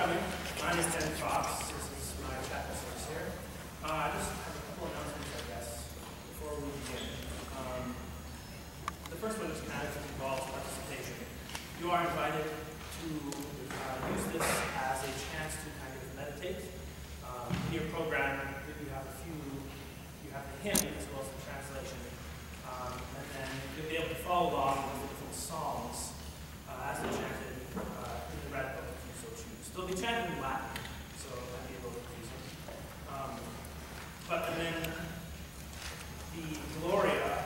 coming. My name is Fox. This is my here. Uh, I just have a couple announcements, I guess, before we begin. Um, the first one is kind of involves participation. You are invited to uh, use this as a chance to kind of meditate. Um, in your program, you have a few, you have the hymn as well as the translation. Um, and then you'll be able to follow along with the different songs uh, as they're chanted uh, in the red book still be chatted in Latin, so it might be a little confusing. Um, but and then the Gloria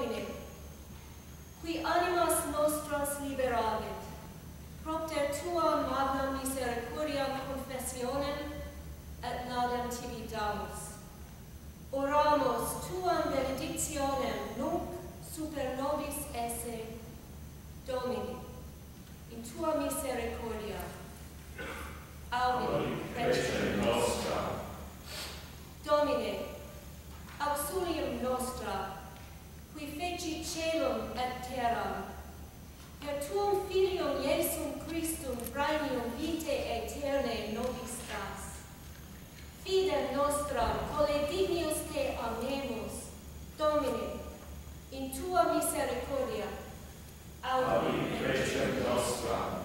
Domine, qui animas nostras liberavit, propter Tua magna misericordiam confessionem, et laudem Tibi damus. Oramos Tuam benedictionem nunc super nobis esse, Domine, in Tua misericordia. Amen. Amen. nostra. Domine, auxilium nostra, qui feci celum et terram. Per tuum Filium Iesum Christum praenium vitae aeternae nobis das. Fidem nostram, coledinius te amemus, Domine, in tua misericordia. Audi crescem nostram.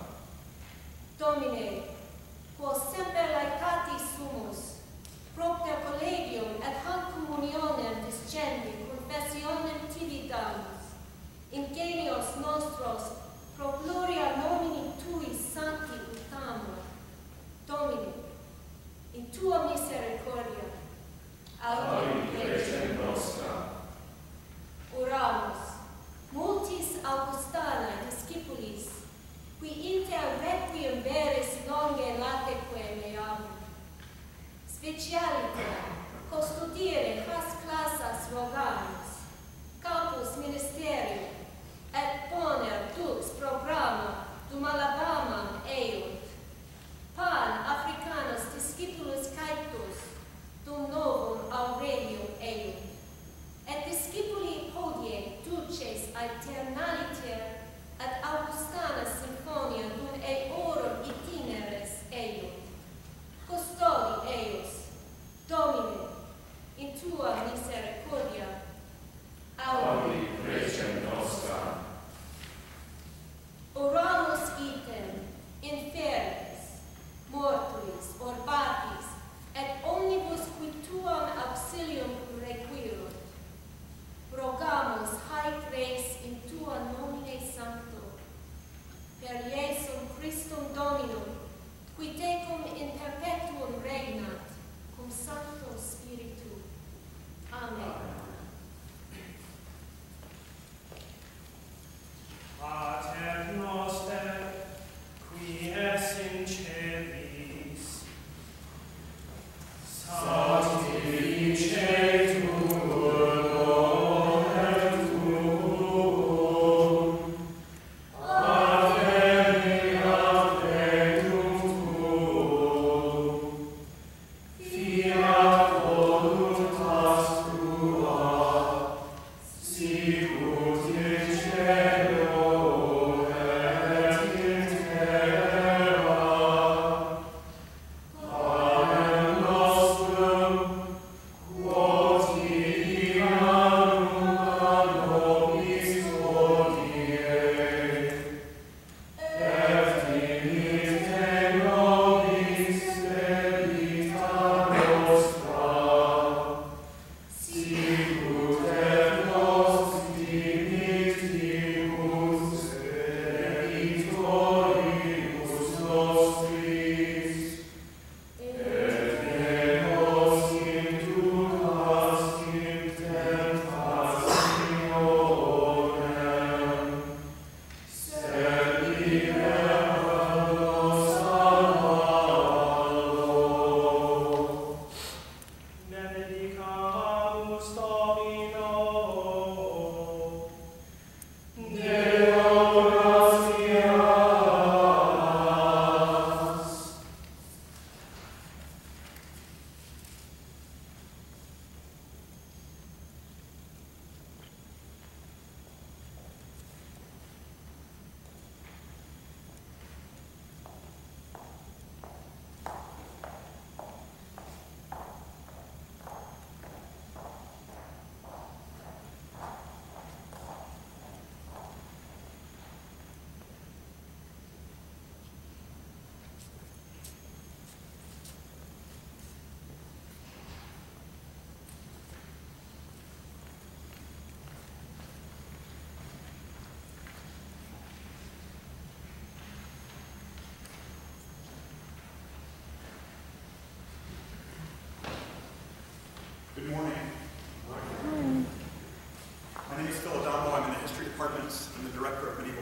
Domine, quos semper laetatis sumus, propter collegium et hanc communionem discendi omnem tibi damus. Ingenios nostros pro gloria nomini tui sancti utamur. Domine, in tua misericordia, audi precem nostra. Oramus, multis apostanae discipulis, qui inter requiem veris longe lateque meamur. Specialit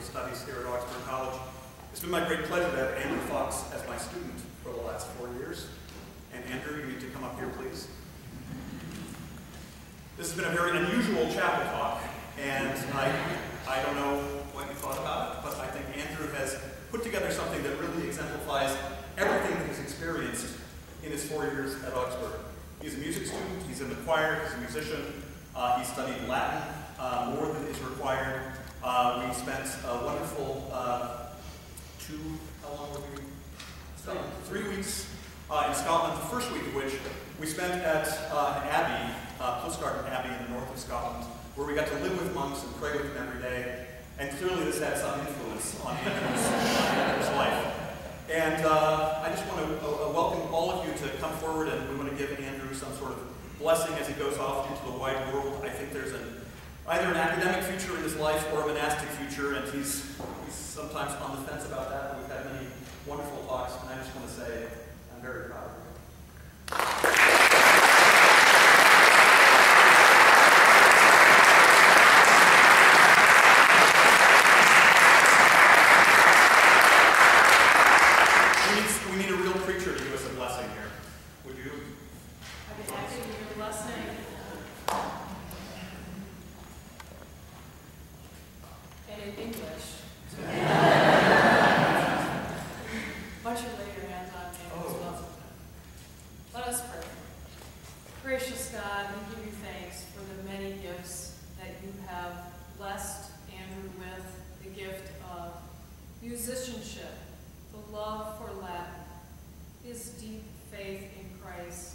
Studies here at Augsburg College. It's been my great pleasure to have Andrew Fox as my student for the last four years. And Andrew, you need to come up here, please. This has been a very unusual chapel talk, and I, I don't know what you thought about it, but I think Andrew has put together something that really exemplifies everything that he's experienced in his four years at Augsburg. He's a music student, he's in the choir, he's a musician, uh, he studied Latin uh, more than is required. Uh, we spent a wonderful uh, two, how long were we? Scotland? Three weeks uh, in Scotland, the first week of which we spent at uh, an abbey, uh, Pluscarden Abbey in the north of Scotland, where we got to live with monks and pray with them every day. And clearly this had some influence on Andrew's, on Andrew's life. And uh, I just want to uh, welcome all of you to come forward and we want to give Andrew some sort of blessing as he goes off into the wide world either an academic future in his life or a monastic future, and he's, he's sometimes on the fence about that. We've had many wonderful talks, and I just want to say I'm very proud Gracious God, we give you thanks for the many gifts that you have blessed Andrew with, the gift of musicianship, the love for Latin, his deep faith in Christ,